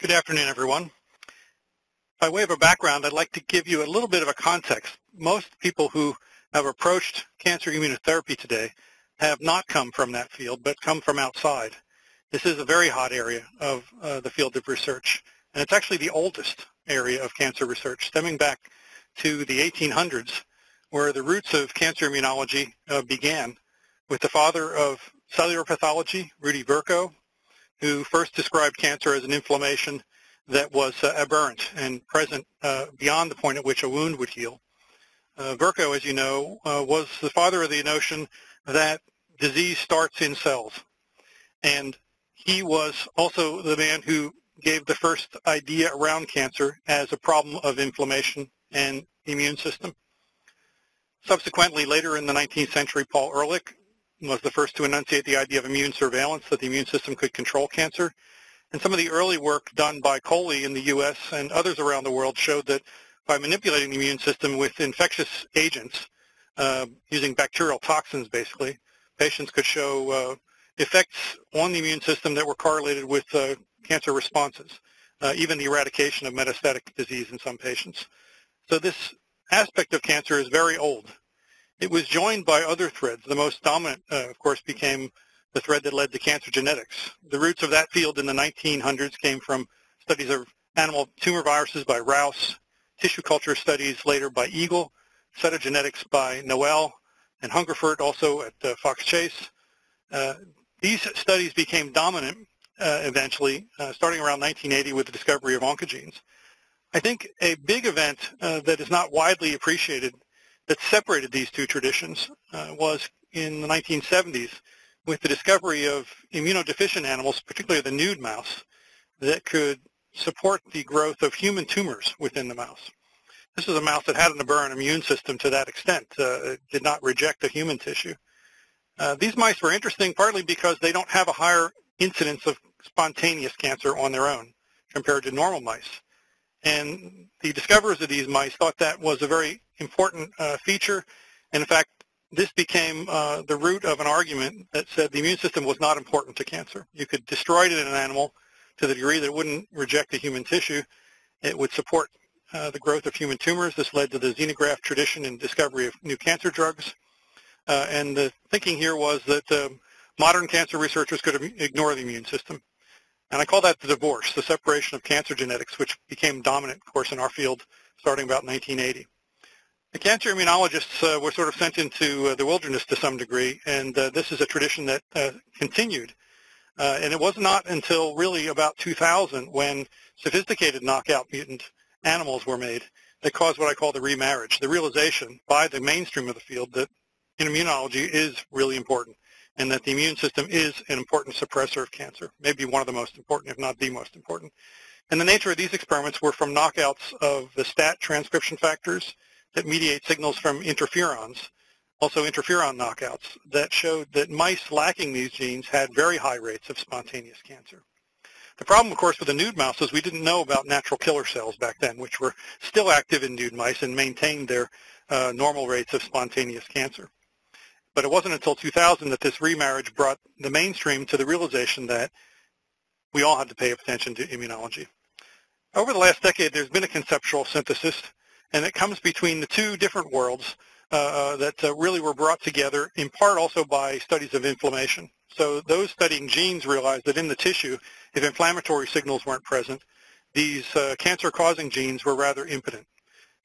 Good afternoon, everyone. By way of a background, I'd like to give you a little bit of a context. Most people who have approached cancer immunotherapy today have not come from that field, but come from outside. This is a very hot area of uh, the field of research, and it's actually the oldest area of cancer research, stemming back to the 1800s, where the roots of cancer immunology uh, began with the father of cellular pathology, Rudi Virchow, who first described cancer as an inflammation that was uh, aberrant and present uh, beyond the point at which a wound would heal. Uh, Virchow, as you know, uh, was the father of the notion that disease starts in cells. And he was also the man who gave the first idea around cancer as a problem of inflammation and immune system. Subsequently, later in the 19th century, Paul Ehrlich was the first to enunciate the idea of immune surveillance, that the immune system could control cancer. And some of the early work done by Coley in the U.S. and others around the world showed that by manipulating the immune system with infectious agents, uh, using bacterial toxins basically, patients could show uh, effects on the immune system that were correlated with uh, cancer responses, uh, even the eradication of metastatic disease in some patients. So this aspect of cancer is very old. It was joined by other threads. The most dominant, uh, of course, became the thread that led to cancer genetics. The roots of that field in the 1900s came from studies of animal tumor viruses by Rous, tissue culture studies later by Eagle, cytogenetics by Nowell and Hungerford, also at uh, Fox Chase. Uh, these studies became dominant uh, eventually, uh, starting around 1980 with the discovery of oncogenes. I think a big event uh, that is not widely appreciated that separated these two traditions uh, was in the 1970s with the discovery of immunodeficient animals, particularly the nude mouse, that could support the growth of human tumors within the mouse. This was a mouse that had an aberrant immune system to that extent. Uh, it did not reject the human tissue. Uh, these mice were interesting partly because they don't have a higher incidence of spontaneous cancer on their own compared to normal mice. And the discoverers of these mice thought that was a very important uh, feature. And in fact, this became uh, the root of an argument that said the immune system was not important to cancer. You could destroy it in an animal to the degree that it wouldn't reject the human tissue. It would support uh, the growth of human tumors. This led to the xenograft tradition and discovery of new cancer drugs. Uh, and the thinking here was that um, modern cancer researchers could ignore the immune system. And I call that the divorce, the separation of cancer genetics, which became dominant, of course, in our field starting about 1980. The cancer immunologists uh, were sort of sent into uh, the wilderness to some degree, and uh, this is a tradition that uh, continued. Uh, and it was not until really about 2000 when sophisticated knockout mutant animals were made that caused what I call the remarriage, the realization by the mainstream of the field that in immunology is really important and that the immune system is an important suppressor of cancer, maybe one of the most important, if not the most important. And the nature of these experiments were from knockouts of the STAT transcription factors that mediate signals from interferons, also interferon knockouts, that showed that mice lacking these genes had very high rates of spontaneous cancer. The problem, of course, with the nude mouse is we didn't know about natural killer cells back then, which were still active in nude mice and maintained their uh, normal rates of spontaneous cancer. But it wasn't until 2000 that this remarriage brought the mainstream to the realization that we all had to pay attention to immunology. Over the last decade, there's been a conceptual synthesis, and it comes between the two different worlds uh, uh, that uh, really were brought together, in part also by studies of inflammation. So those studying genes realized that in the tissue, if inflammatory signals weren't present, these uh, cancer-causing genes were rather impotent.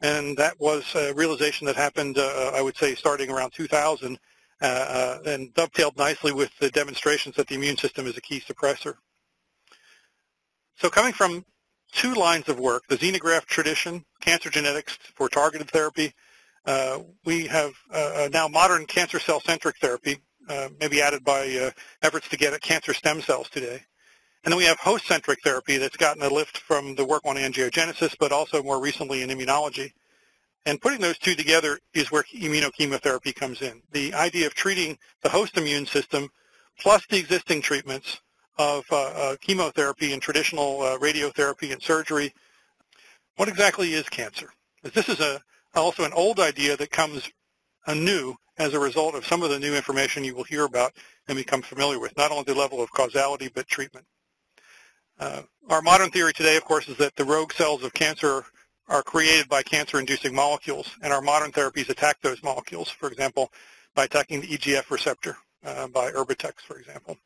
And that was a realization that happened, uh, I would say, starting around 2000 uh, uh, and dovetailed nicely with the demonstrations that the immune system is a key suppressor. So coming from two lines of work, the xenograft tradition, cancer genetics for targeted therapy, uh, we have uh, now modern cancer cell-centric therapy, uh, maybe added by uh, efforts to get at cancer stem cells today. And then we have host-centric therapy that's gotten a lift from the work on angiogenesis, but also more recently in immunology. And putting those two together is where immunochemotherapy comes in. The idea of treating the host immune system plus the existing treatments of uh, uh, chemotherapy and traditional uh, radiotherapy and surgery. What exactly is cancer? This is a, also an old idea that comes anew as a result of some of the new information you will hear about and become familiar with, not only the level of causality but treatment. Uh, our modern theory today, of course, is that the rogue cells of cancer are created by cancer-inducing molecules, and our modern therapies attack those molecules, for example, by attacking the EGF receptor uh, by Erbitux, for example.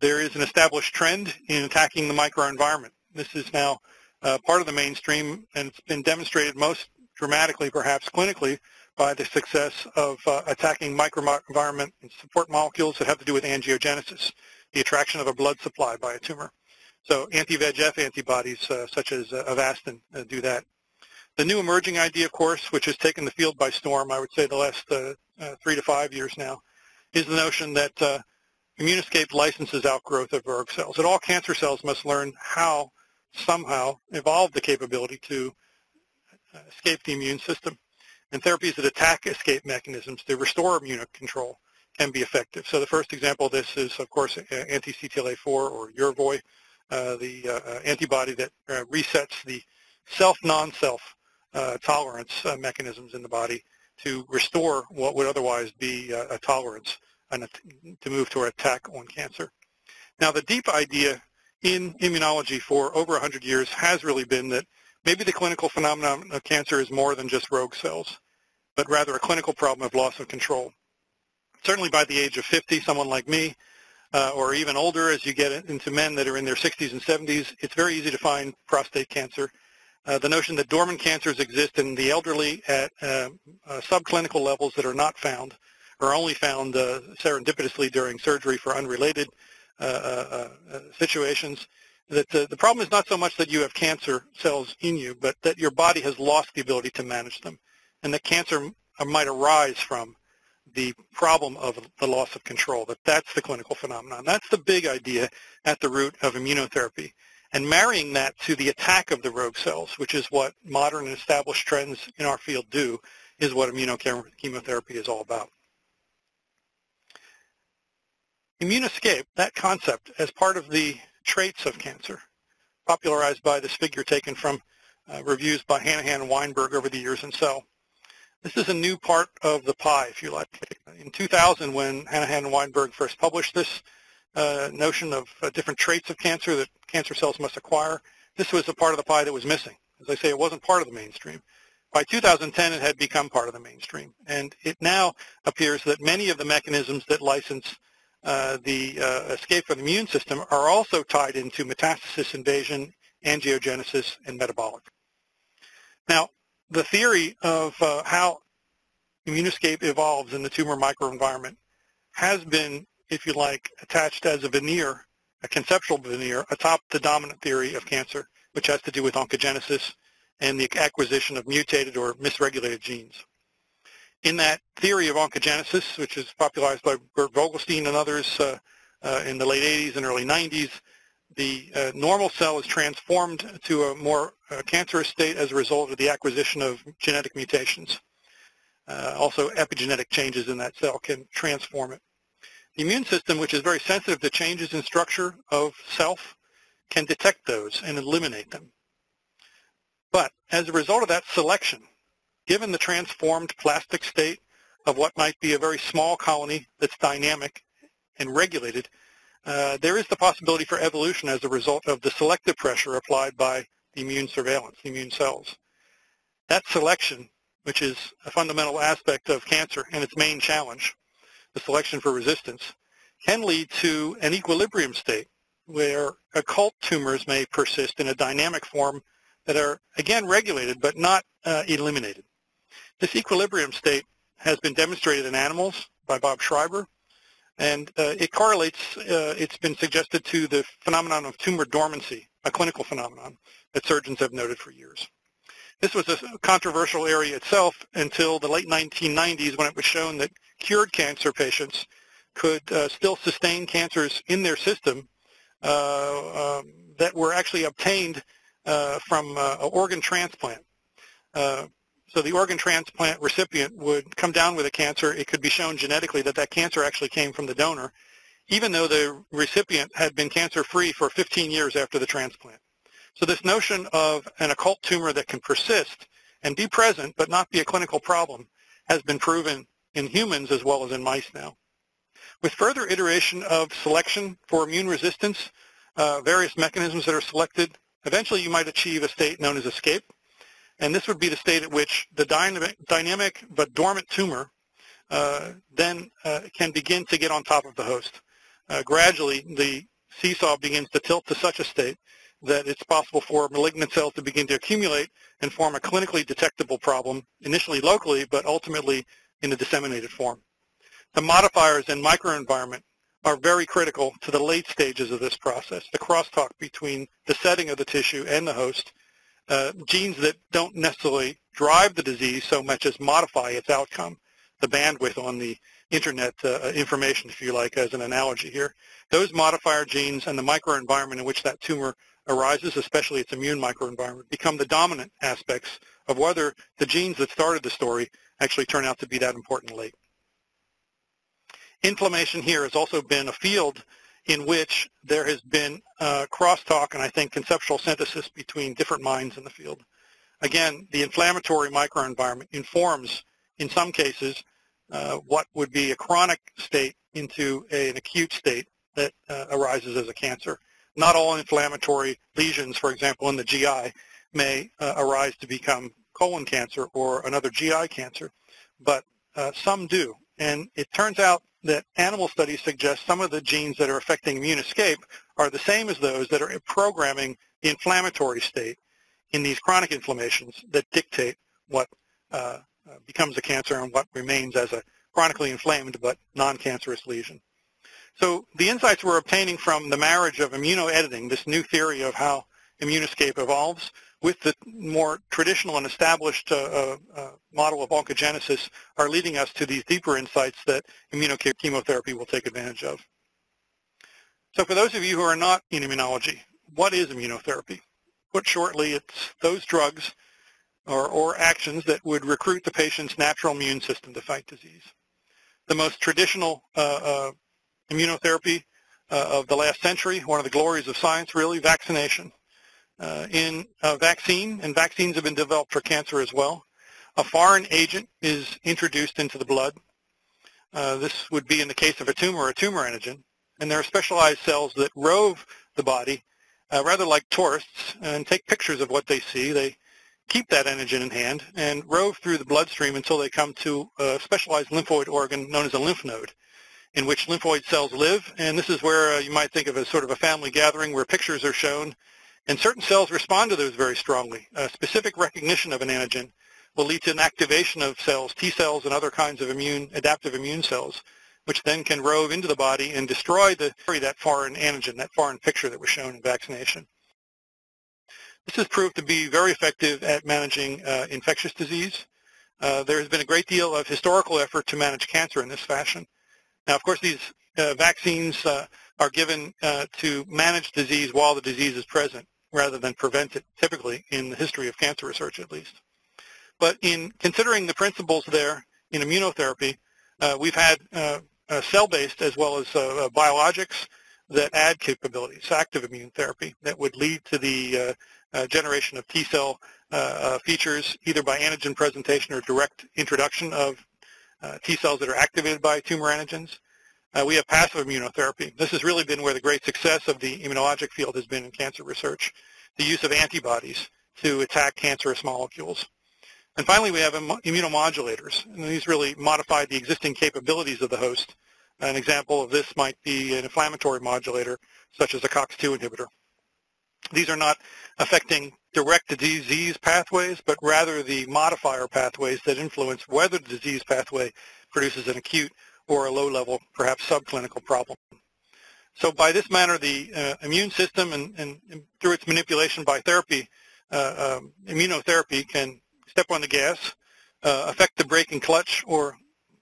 There is an established trend in attacking the microenvironment. This is now uh, part of the mainstream, and it's been demonstrated most dramatically, perhaps clinically, by the success of uh, attacking microenvironment and support molecules that have to do with angiogenesis, the attraction of a blood supply by a tumor. So anti-VEGF antibodies uh, such as uh, Avastin uh, do that. The new emerging idea, of course, which has taken the field by storm, I would say the last three to five years now, is the notion that immune escape licenses outgrowth of rogue cells. That all cancer cells must learn how somehow evolve the capability to escape the immune system. And therapies that attack escape mechanisms to restore immune control can be effective. So the first example of this is, of course, anti-CTLA-4 or Yervoy, the uh, uh, antibody that resets the self-non-self tolerance mechanisms in the body to restore what would otherwise be a tolerance and to move toward attack on cancer. Now, the deep idea in immunology for over 100 years has really been that maybe the clinical phenomenon of cancer is more than just rogue cells, but rather a clinical problem of loss of control. Certainly by the age of 50, someone like me uh, or even older as you get into men that are in their 60s and 70s, it's very easy to find prostate cancer. Uh, the notion that dormant cancers exist in the elderly at uh, uh subclinical levels that are not found or only found uh, serendipitously during surgery for unrelated uh, situations, that the, the problem is not so much that you have cancer cells in you, but that your body has lost the ability to manage them, and that cancer might arise from the problem of the loss of control, that that's the clinical phenomenon. That's the big idea at the root of immunotherapy. And marrying that to the attack of the rogue cells, which is what modern and established trends in our field do, is what immunochemotherapy is all about. Immune escape, that concept, as part of the traits of cancer, popularized by this figure taken from uh, reviews by Hanahan and Weinberg over the years in Cell, this is a new part of the pie, if you like. In 2000, when Hanahan and Weinberg first published this uh, notion of uh, different traits of cancer that cancer cells must acquire, this was a part of the pie that was missing. As I say, it wasn't part of the mainstream. By 2010, it had become part of the mainstream, and it now appears that many of the mechanisms that license uh, the uh, escape from the immune system are also tied into metastasis invasion, angiogenesis, and metabolic. Now, the theory of uh, how immune escape evolves in the tumor microenvironment has been, if you like, attached as a veneer, a conceptual veneer, atop the dominant theory of cancer, which has to do with oncogenesis and the acquisition of mutated or misregulated genes. In that theory of oncogenesis, which is popularized by Bert Vogelstein and others uh, uh, in the late 80s and early 90s, the uh, normal cell is transformed to a more uh, cancerous state as a result of the acquisition of genetic mutations. Uh, also, epigenetic changes in that cell can transform it. The immune system, which is very sensitive to changes in structure of self, can detect those and eliminate them. But as a result of that selection, given the transformed plastic state of what might be a very small colony that's dynamic and regulated, uh, there is the possibility for evolution as a result of the selective pressure applied by the immune surveillance, the immune cells. That selection, which is a fundamental aspect of cancer and its main challenge, the selection for resistance, can lead to an equilibrium state where occult tumors may persist in a dynamic form that are, again, regulated but not uh, eliminated. This equilibrium state has been demonstrated in animals by Bob Schreiber, and uh, it correlates, uh, it's been suggested to the phenomenon of tumor dormancy, a clinical phenomenon that surgeons have noted for years. This was a controversial area itself until the late 1990s when it was shown that cured cancer patients could uh, still sustain cancers in their system uh, um, that were actually obtained uh, from uh, an organ transplant. So the organ transplant recipient would come down with a cancer. It could be shown genetically that that cancer actually came from the donor, even though the recipient had been cancer-free for 15 years after the transplant. So this notion of an occult tumor that can persist and be present but not be a clinical problem has been proven in humans as well as in mice now. With further iteration of selection for immune resistance, uh, various mechanisms that are selected. Eventually, you might achieve a state known as escape, and this would be the state at which the dynamic, dynamic but dormant tumor uh, then uh, can begin to get on top of the host. Uh, gradually, the seesaw begins to tilt to such a state that it's possible for malignant cells to begin to accumulate and form a clinically detectable problem, initially locally, but ultimately in a disseminated form. The modifiers and microenvironment are very critical to the late stages of this process, the crosstalk between the setting of the tissue and the host, uh, genes that don't necessarily drive the disease so much as modify its outcome, the bandwidth on the internet uh, information, if you like, as an analogy here. Those modifier genes and the microenvironment in which that tumor arises, especially its immune microenvironment, become the dominant aspects of whether the genes that started the story actually turn out to be that important late. Inflammation here has also been a field in which there has been uh, crosstalk and I think conceptual synthesis between different minds in the field. Again, the inflammatory microenvironment informs, in some cases, uh, what would be a chronic state into a, an acute state that uh, arises as a cancer. Not all inflammatory lesions, for example, in the GI, may uh, arise to become colon cancer or another GI cancer, but uh, some do. And it turns out that animal studies suggest some of the genes that are affecting immune escape are the same as those that are programming the inflammatory state in these chronic inflammations that dictate what uh, becomes a cancer and what remains as a chronically inflamed but non-cancerous lesion. So the insights we're obtaining from the marriage of immunoediting, this new theory of how immune escape evolves, with the more traditional and established uh, uh, uh, model of oncogenesis are leading us to these deeper insights that immunochemotherapy will take advantage of. So for those of you who are not in immunology, what is immunotherapy? Put shortly, it's those drugs or, or actions that would recruit the patient's natural immune system to fight disease. The most traditional uh, uh, immunotherapy uh, of the last century, one of the glories of science really, vaccination uh, in a vaccine, and vaccines have been developed for cancer as well. A foreign agent is introduced into the blood. Uh, this would be in the case of a tumor, a tumor antigen. And there are specialized cells that rove the body, uh, rather like tourists, and take pictures of what they see. They keep that antigen in hand and rove through the bloodstream until they come to a specialized lymphoid organ known as a lymph node in which lymphoid cells live. And this is where uh, you might think of as sort of a family gathering where pictures are shown and certain cells respond to those very strongly. A specific recognition of an antigen will lead to an activation of cells, T cells and other kinds of immune, adaptive immune cells, which then can rove into the body and destroy the, that foreign antigen, that foreign picture that was shown in vaccination. This has proved to be very effective at managing uh, infectious disease. Uh, there has been a great deal of historical effort to manage cancer in this fashion. Now, of course, these uh, vaccines uh, are given uh, to manage disease while the disease is present rather than prevent it, typically in the history of cancer research at least. But in considering the principles there in immunotherapy, uh, we've had uh, uh, cell-based as well as uh, biologics that add capabilities, active immune therapy, that would lead to the generation of T-cell features either by antigen presentation or direct introduction of T-cells that are activated by tumor antigens. Uh, we have passive immunotherapy. This has really been where the great success of the immunologic field has been in cancer research, the use of antibodies to attack cancerous molecules. And finally, we have immunomodulators. And these really modify the existing capabilities of the host. An example of this might be an inflammatory modulator, such as a COX-2 inhibitor. These are not affecting direct disease pathways, but rather the modifier pathways that influence whether the disease pathway produces an acute or a low-level, perhaps subclinical problem. So by this manner, the uh, immune system and, and, and, through its manipulation by therapy, uh, um, immunotherapy can step on the gas, uh, affect the brake and clutch, or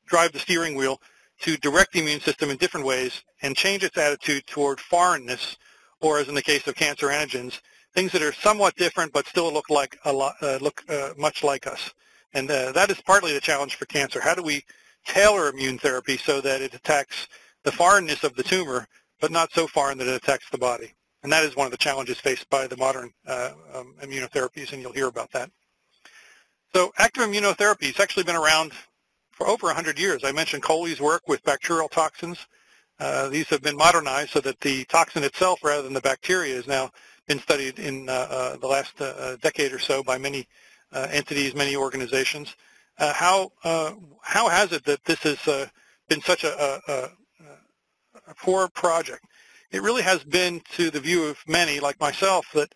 drive the steering wheel to direct the immune system in different ways and change its attitude toward foreignness, or as in the case of cancer antigens, things that are somewhat different but still look like a lot, uh, look uh, much like us. And uh, that is partly the challenge for cancer. How do we tailor immune therapy so that it attacks the foreignness of the tumor, but not so foreign that it attacks the body. And that is one of the challenges faced by the modern uh, um, immunotherapies, and you'll hear about that. So active immunotherapy has actually been around for over 100 years. I mentioned Coley's work with bacterial toxins. Uh, these have been modernized so that the toxin itself, rather than the bacteria, has now been studied in uh, uh, the last uh, decade or so by many uh, entities, many organizations. Uh, how how has it that this has been such a, a, a, poor project? It really has been to the view of many, like myself, that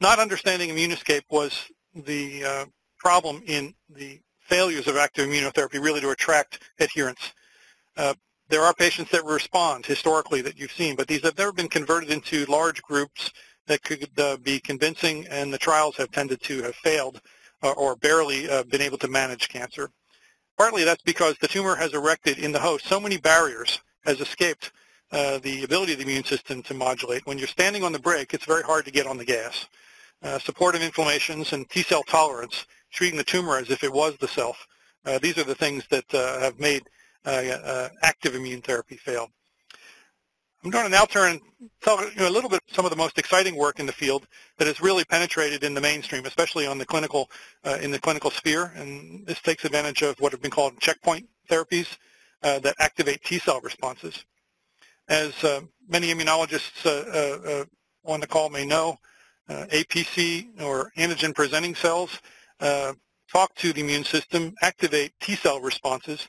not understanding immune escape was the problem in the failures of active immunotherapy really to attract adherence. Uh, there are patients that respond historically that you've seen, but these have never been converted into large groups that could uh, be convincing, and the trials have tended to have failed uh, or barely uh, been able to manage cancer. Partly that's because the tumor has erected in the host so many barriers, has escaped uh, the ability of the immune system to modulate. When you're standing on the brake, it's very hard to get on the gas. Uh, supportive inflammations and T-cell tolerance treating the tumor as if it was the self. Uh, these are the things that uh, have made uh, uh, active immune therapy fail. I'm going to now turn and tell a little bit some of the most exciting work in the field that has really penetrated in the mainstream, especially on the clinical uh, in the clinical sphere. And this takes advantage of what have been called checkpoint therapies uh, that activate T cell responses. As uh, many immunologists on the call may know, APC or antigen presenting cells uh, talk to the immune system, activate T cell responses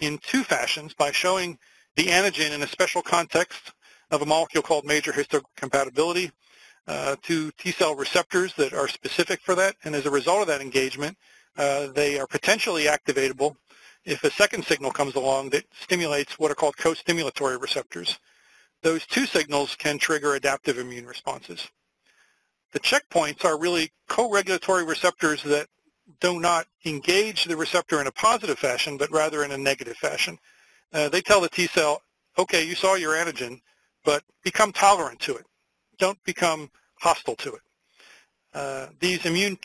in two fashions by showing the antigen in a special context of a molecule called major histocompatibility uh, to T cell receptors that are specific for that. And as a result of that engagement, uh, they are potentially activatable if a second signal comes along that stimulates what are called co-stimulatory receptors. Those two signals can trigger adaptive immune responses. The checkpoints are really co-regulatory receptors that do not engage the receptor in a positive fashion, but rather in a negative fashion. Uh, they tell the T cell, okay, you saw your antigen, but become tolerant to it. Don't become hostile to it. Uh, these immune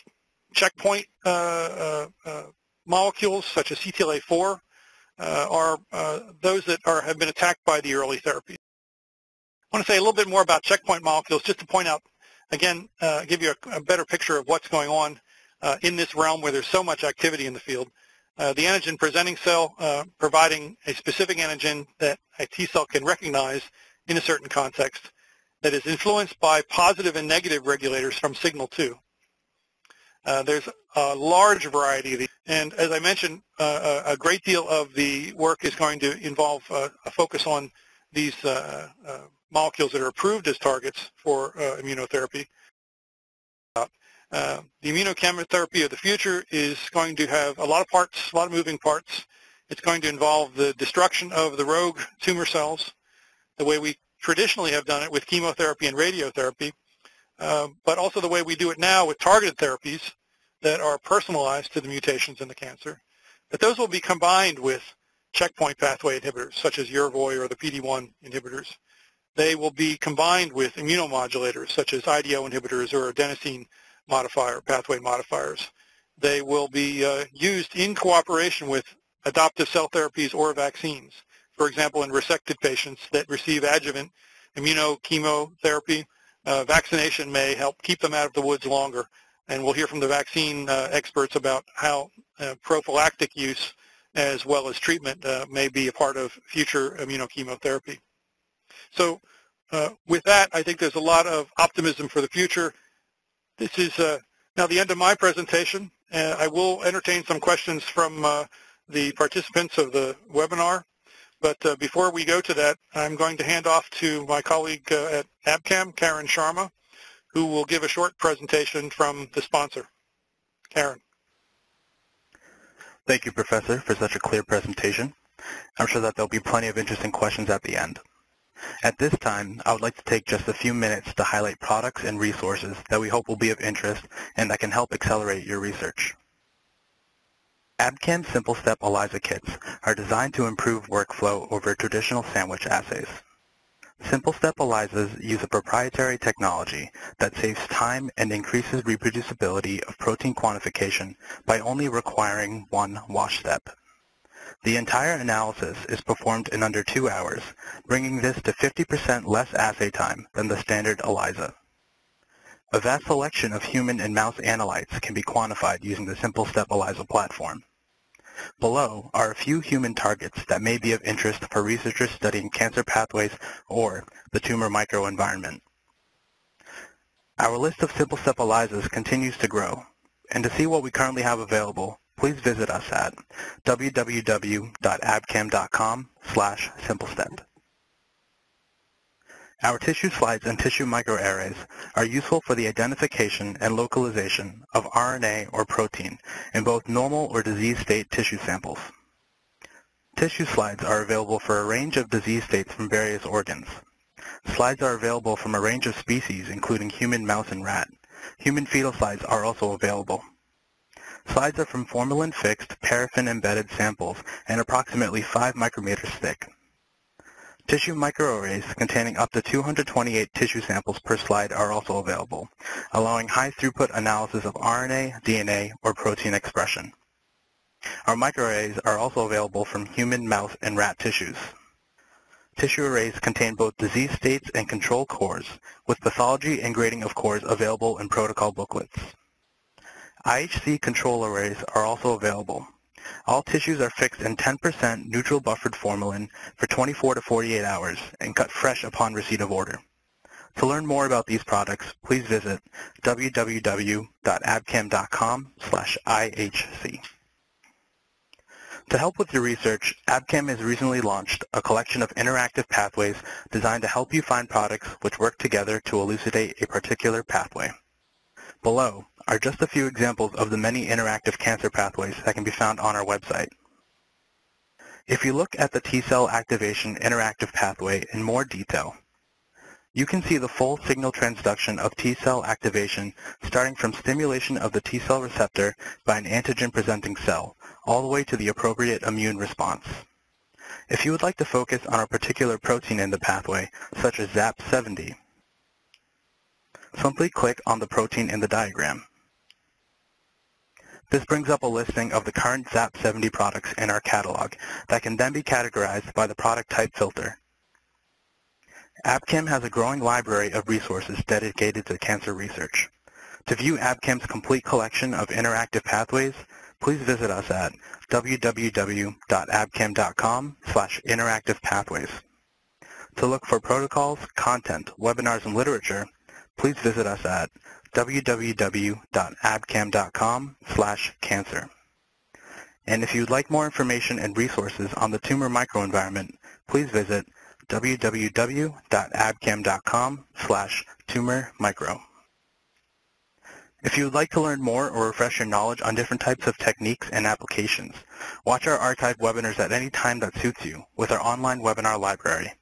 checkpoint uh, uh, uh molecules, such as CTLA-4, uh, are those that are, have been attacked by the early therapies. I want to say a little bit more about checkpoint molecules just to point out again, give you a, a, better picture of what's going on in this realm where there's so much activity in the field. Uh, the antigen presenting cell uh, providing a specific antigen that a T cell can recognize in a certain context that is influenced by positive and negative regulators from signal 2. Uh, there's a large variety of these, and as I mentioned, uh, a great deal of the work is going to involve a focus on these molecules that are approved as targets for uh, immunotherapy. Uh, the immunochemotherapy of the future is going to have a lot of parts, a lot of moving parts. It's going to involve the destruction of the rogue tumor cells, the way we traditionally have done it with chemotherapy and radiotherapy, uh, but also the way we do it now with targeted therapies that are personalized to the mutations in the cancer. But those will be combined with checkpoint pathway inhibitors, such as Yervoy or the PD-1 inhibitors they will be combined with immunomodulators such as IDO inhibitors or adenosine modifier, pathway modifiers. They will be uh, used in cooperation with adoptive cell therapies or vaccines. For example, in resected patients that receive adjuvant immunochemotherapy, uh, vaccination may help keep them out of the woods longer. And we'll hear from the vaccine uh, experts about how uh, prophylactic use as well as treatment uh, may be a part of future immunochemotherapy. So uh, with that, I think there's a lot of optimism for the future. This is uh, now the end of my presentation. Uh, I will entertain some questions from uh, the participants of the webinar. But uh, before we go to that, I'm going to hand off to my colleague uh, at Abcam, Karen Sharma, who will give a short presentation from the sponsor. Karen. Thank you, Professor, for such a clear presentation. I'm sure that there'll be plenty of interesting questions at the end. At this time, I would like to take just a few minutes to highlight products and resources that we hope will be of interest and that can help accelerate your research. Abcam Simple Step ELISA kits are designed to improve workflow over traditional sandwich assays. Simple Step ELISAs use a proprietary technology that saves time and increases reproducibility of protein quantification by only requiring one wash step. The entire analysis is performed in under two hours, bringing this to 50% less assay time than the standard ELISA. A vast selection of human and mouse analytes can be quantified using the Simple Step ELISA platform. Below are a few human targets that may be of interest for researchers studying cancer pathways or the tumor microenvironment. Our list of simple step ELISAs continues to grow, and to see what we currently have available, please visit us at www.abcam.com slash simplestep. Our tissue slides and tissue microarrays are useful for the identification and localization of RNA or protein in both normal or disease state tissue samples. Tissue slides are available for a range of disease states from various organs. Slides are available from a range of species including human, mouse, and rat. Human fetal slides are also available. Slides are from formalin-fixed, paraffin-embedded samples and approximately 5 micrometers thick. Tissue microarrays containing up to 228 tissue samples per slide are also available, allowing high-throughput analysis of RNA, DNA, or protein expression. Our microarrays are also available from human, mouse, and rat tissues. Tissue arrays contain both disease states and control cores, with pathology and grading of cores available in protocol booklets. IHC control arrays are also available. All tissues are fixed in 10% neutral buffered formalin for 24 to 48 hours and cut fresh upon receipt of order. To learn more about these products, please visit www.abcam.com slash IHC. To help with your research, AbCam has recently launched a collection of interactive pathways designed to help you find products which work together to elucidate a particular pathway. Below are just a few examples of the many interactive cancer pathways that can be found on our website. If you look at the T-cell activation interactive pathway in more detail, you can see the full signal transduction of T-cell activation starting from stimulation of the T-cell receptor by an antigen-presenting cell all the way to the appropriate immune response. If you would like to focus on a particular protein in the pathway, such as ZAP70, simply click on the protein in the diagram. This brings up a listing of the current ZAP70 products in our catalog that can then be categorized by the product type filter. AbCam has a growing library of resources dedicated to cancer research. To view AbCam's complete collection of interactive pathways, please visit us at www.abcam.com slash interactive pathways. To look for protocols, content, webinars, and literature, please visit us at www.abcam.com slash cancer. And if you'd like more information and resources on the tumor microenvironment, please visit www.abcam.com slash tumor micro. If you would like to learn more or refresh your knowledge on different types of techniques and applications, watch our archived webinars at any time that suits you with our online webinar library.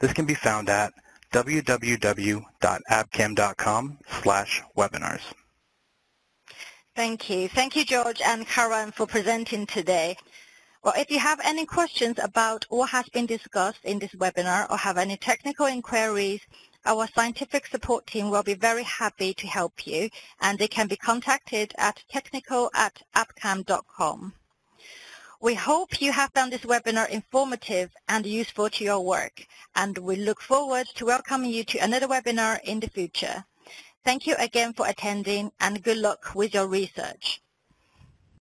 This can be found at www.abcam.com slash webinars. Thank you. Thank you, George and Karen, for presenting today. Well, if you have any questions about what has been discussed in this webinar or have any technical inquiries, our scientific support team will be very happy to help you, and they can be contacted at technical at abcam.com. We hope you have found this webinar informative and useful to your work, and we look forward to welcoming you to another webinar in the future. Thank you again for attending, and good luck with your research.